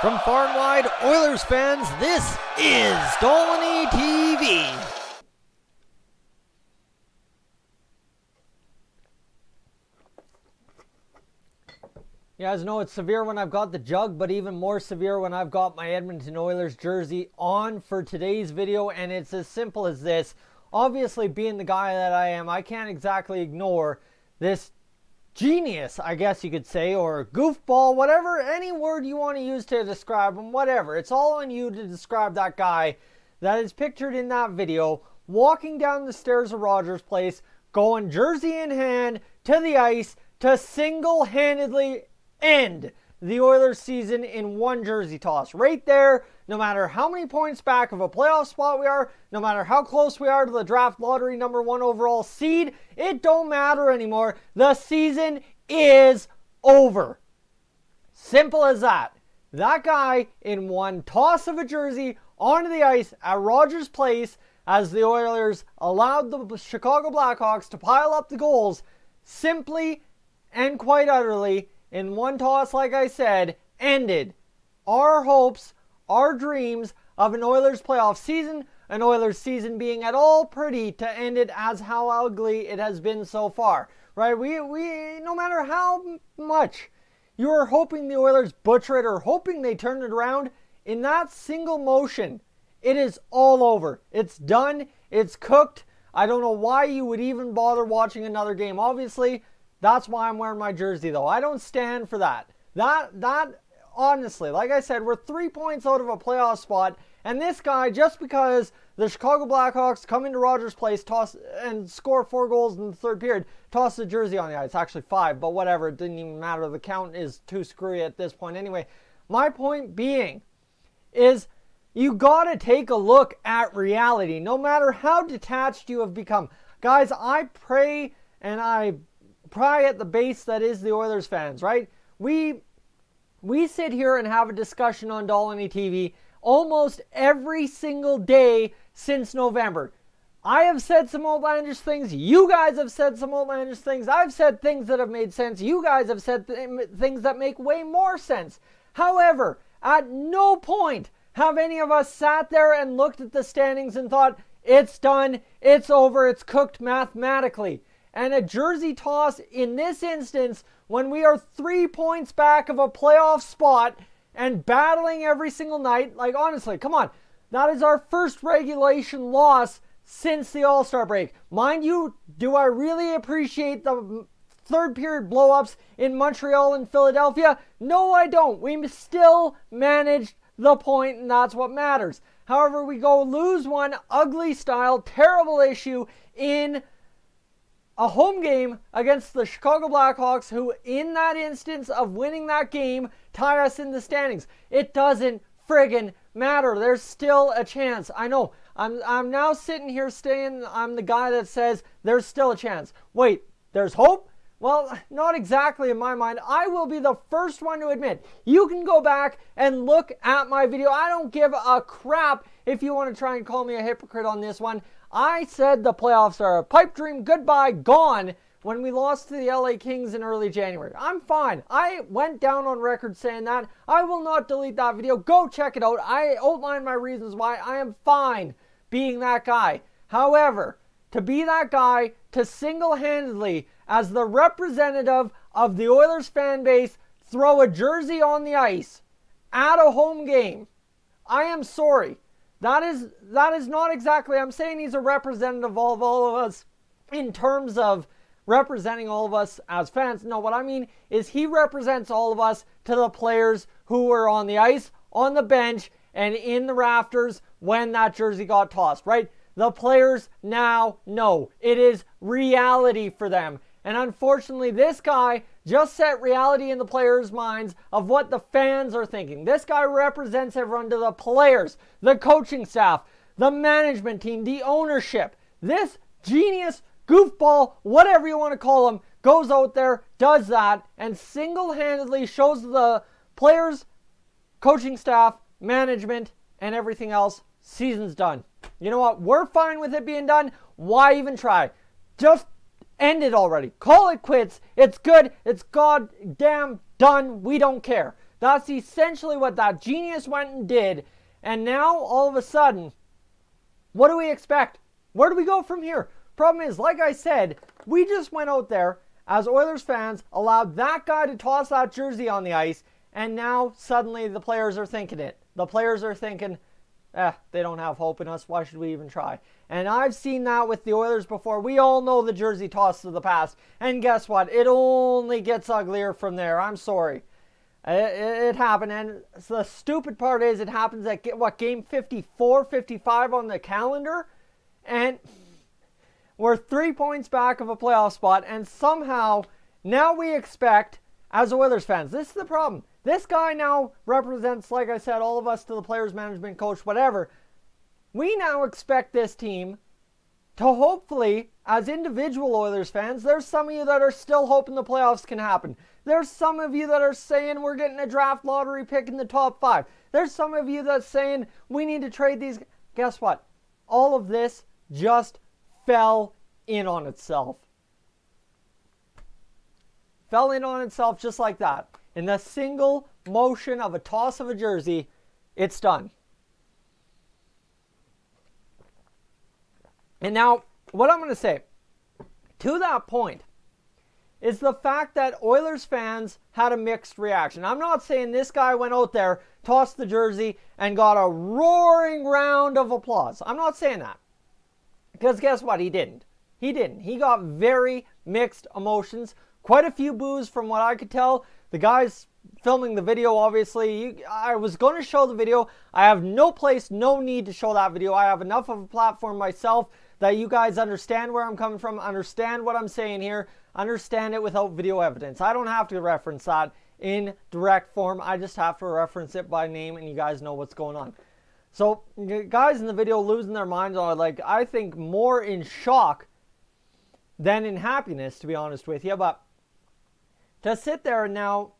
From far and wide, Oilers fans, this is Dolynny TV. You guys know it's severe when I've got the jug, but even more severe when I've got my Edmonton Oilers jersey on for today's video, and it's as simple as this. Obviously, being the guy that I am, I can't exactly ignore this genius, I guess you could say, or goofball, whatever, any word you want to use to describe him, whatever. It's all on you to describe that guy that is pictured in that video walking down the stairs of Rogers Place, going jersey in hand to the ice to single handedly end the Oilers season in one jersey toss. Right there, no matter how many points back of a playoff spot we are, no matter how close we are to the draft lottery number one overall seed, it don't matter anymore. The season is over. Simple as that. That guy in one toss of a jersey onto the ice at Rogers Place as the Oilers allowed the Chicago Blackhawks to pile up the goals simply and quite utterly in one toss, like I said, ended our hopes, our dreams of an Oilers playoff season, an Oilers season being at all pretty to end it as how ugly it has been so far. Right? We we no matter how much you are hoping the Oilers butcher it or hoping they turn it around, in that single motion, it is all over. It's done. It's cooked. I don't know why you would even bother watching another game. Obviously, that's why I'm wearing my jersey though. I don't stand for that. That that honestly, like I said, we're 3 points out of a playoff spot and this guy just because the Chicago Blackhawks come into Rogers Place, toss and score four goals in the third period, toss the jersey on the ice. Actually five, but whatever. It didn't even matter. The count is too screwy at this point anyway. My point being is you got to take a look at reality, no matter how detached you have become. Guys, I pray and I pry at the base that is the Oilers fans, right? We we sit here and have a discussion on Dolynny TV almost every single day since November. I have said some outlandish things. You guys have said some outlandish things. I've said things that have made sense. You guys have said th- things that make way more sense. However, at no point have any of us sat there and looked at the standings and thought, it's done, it's over, it's cooked mathematically and a jersey toss in this instance when we are three points back of a playoff spot and battling every single night. Like, honestly, come on. That is our first regulation loss since the All Star break. Mind you, do I really appreciate the third period blowups in Montreal and Philadelphia? No, I don't. We still managed the point, and that's what matters. However, we go lose one ugly style, terrible issue in a home game against the Chicago Blackhawks, who, in that instance of winning that game, tie us in the standings. It doesn't friggin' matter. There's still a chance. I know. I'm, I'm now sitting here saying I'm the guy that says there's still a chance. Wait, there's hope? Well, not exactly in my mind. I will be the first one to admit. You can go back and look at my video. I don't give a crap if you want to try and call me a hypocrite on this one. I said the playoffs are a pipe dream, goodbye, gone when we lost to the LA Kings in early January. I'm fine. I went down on record saying that. I will not delete that video. Go check it out. I outlined my reasons why I am fine being that guy. However, to be that guy, to single handedly, as the representative of the Oilers fan base, throw a jersey on the ice at a home game, I am sorry. That is that is not exactly. I'm saying he's a representative of all of us in terms of representing all of us as fans. No, what I mean is he represents all of us to the players who were on the ice, on the bench, and in the rafters when that jersey got tossed, right? The players now know it is reality for them. And unfortunately, this guy just set reality in the players' minds of what the fans are thinking. This guy represents everyone to the players, the coaching staff, the management team, the ownership. This genius, goofball, whatever you want to call him, goes out there, does that, and single handedly shows the players, coaching staff, management, and everything else season's done. You know what? We're fine with it being done. Why even try? Just End it already. Call it quits. It's good. It's goddamn done. We don't care. That's essentially what that genius went and did. And now, all of a sudden, what do we expect? Where do we go from here? Problem is, like I said, we just went out there as Oilers fans, allowed that guy to toss that jersey on the ice, and now suddenly the players are thinking it. The players are thinking, eh, they don't have hope in us. Why should we even try? And I've seen that with the Oilers before. We all know the jersey toss of the past. And guess what? It only gets uglier from there. I'm sorry. It, it, it happened. And the stupid part is it happens at, what, game 54, 55 on the calendar? And we're three points back of a playoff spot. And somehow now we expect, as Oilers fans, this is the problem. This guy now represents, like I said, all of us to the players, management, coach, whatever. We now expect this team to hopefully, as individual Oilers fans, there's some of you that are still hoping the playoffs can happen. There's some of you that are saying we're getting a draft lottery pick in the top five. There's some of you that's saying we need to trade these. Guess what? All of this just fell in on itself. Fell in on itself just like that in the single motion of a toss of a jersey, it's done. And now, what I'm going to say to that point is the fact that Oilers fans had a mixed reaction. I'm not saying this guy went out there, tossed the jersey, and got a roaring round of applause. I'm not saying that. Because guess what? He didn't. He didn't. He got very mixed emotions. Quite a few boos from what I could tell. The guys filming the video, obviously, you, I was going to show the video. I have no place, no need to show that video. I have enough of a platform myself that you guys understand where I'm coming from, understand what I'm saying here, understand it without video evidence. I don't have to reference that in direct form. I just have to reference it by name and you guys know what's going on. So, guys in the video losing their minds are like, I think more in shock than in happiness, to be honest with you. But to sit there and now,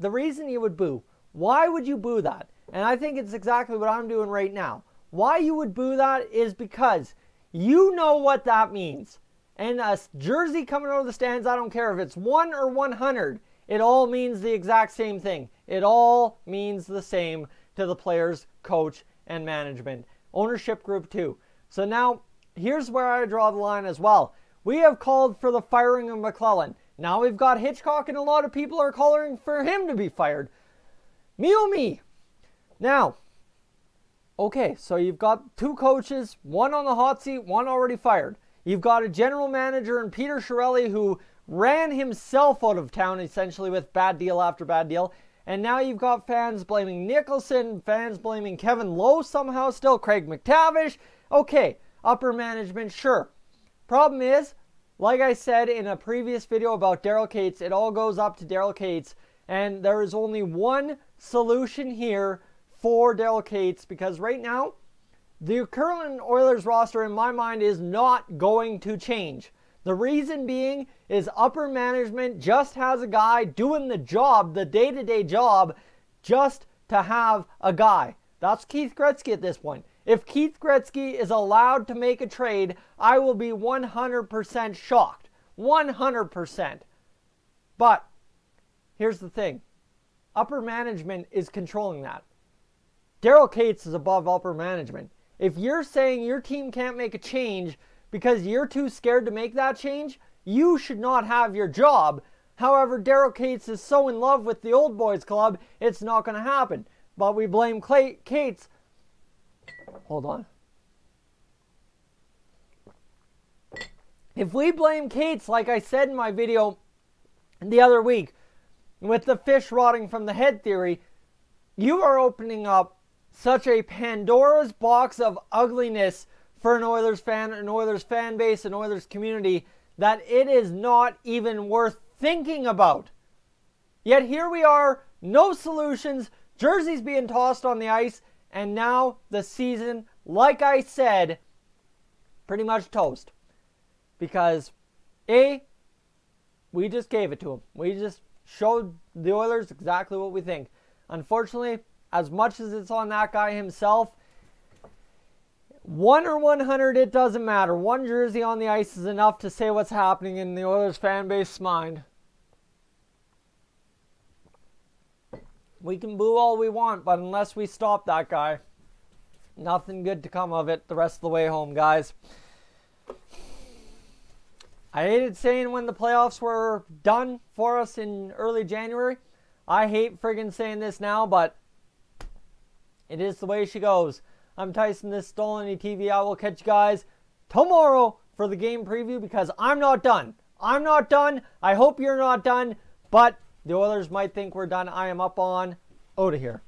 the reason you would boo, why would you boo that? And I think it's exactly what I'm doing right now. Why you would boo that is because you know what that means. And a jersey coming out of the stands, I don't care if it's 1 or 100, it all means the exact same thing. It all means the same to the players, coach, and management. Ownership group, too. So now, here's where I draw the line as well. We have called for the firing of McLellan. Now we've got Hitchcock, and a lot of people are calling for him to be fired. Me me. Now, okay, so you've got two coaches, one on the hot seat, one already fired. You've got a general manager in Peter Chiarelli who ran himself out of town essentially with bad deal after bad deal. And now you've got fans blaming Nicholson, fans blaming Kevin Lowe somehow still, Craig MacTavish. Okay, upper management, sure. Problem is, like I said in a previous video about Daryl Katz, it all goes up to Daryl Katz. And there is only one solution here for Daryl Katz because right now, the current Oilers roster, in my mind, is not going to change. The reason being is upper management just has a guy doing the job, the day to day job, just to have a guy. That's Keith Gretzky at this point. If Keith Gretzky is allowed to make a trade, I will be 100% shocked. 100%. But here's the thing upper management is controlling that. Daryl Katz is above upper management. If you're saying your team can't make a change because you're too scared to make that change, you should not have your job. However, Daryl Katz is so in love with the old boys club, it's not going to happen. But we blame Clay- Katz Hold on. If we blame Katz, like I said in my video the other week, with the fish rotting from the head theory, you are opening up such a Pandora's box of ugliness for an Oilers fan, an Oilers fan base, an Oilers community that it is not even worth thinking about. Yet here we are, no solutions, jerseys being tossed on the ice, and now the season, like I said, pretty much toast. Because, A, we just gave it to them. We just showed the Oilers exactly what we think. Unfortunately, as much as it's on that guy himself, one or 100, it doesn't matter. One jersey on the ice is enough to say what's happening in the Oilers fan base mind. We can boo all we want, but unless we stop that guy, nothing good to come of it the rest of the way home, guys. I hated saying when the playoffs were done for us in early January. I hate friggin' saying this now, but it is the way she goes. I'm Tyson, this Dolynny TV. I will catch you guys tomorrow for the game preview because I'm not done. I'm not done. I hope you're not done, but the Oilers might think we're done. I am up on of here.